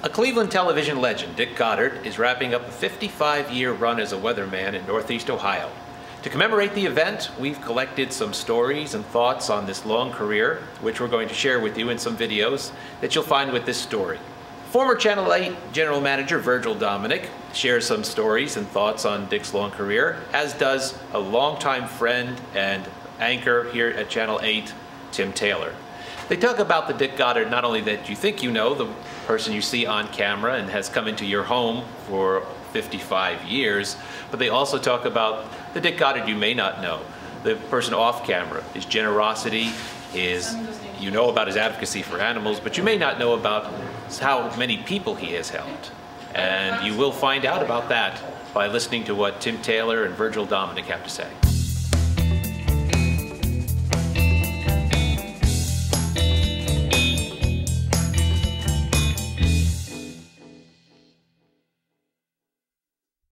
A Cleveland television legend, Dick Goddard, is wrapping up a 55-year run as a weatherman in Northeast Ohio. To commemorate the event, we've collected some stories and thoughts on this long career, which we're going to share with you in some videos that you'll find with this story. Former Channel 8 General Manager Virgil Dominic shares some stories and thoughts on Dick's long career, as does a longtime friend and anchor here at Channel 8, Tim Taylor. They talk about the Dick Goddard not only that you think you know, the person you see on camera and has come into your home for 55 years, but they also talk about the Dick Goddard you may not know, the person off camera, his generosity, his, you know about his advocacy for animals, but you may not know about how many people he has helped. And you will find out about that by listening to what Tim Taylor and Virgil Dominic have to say.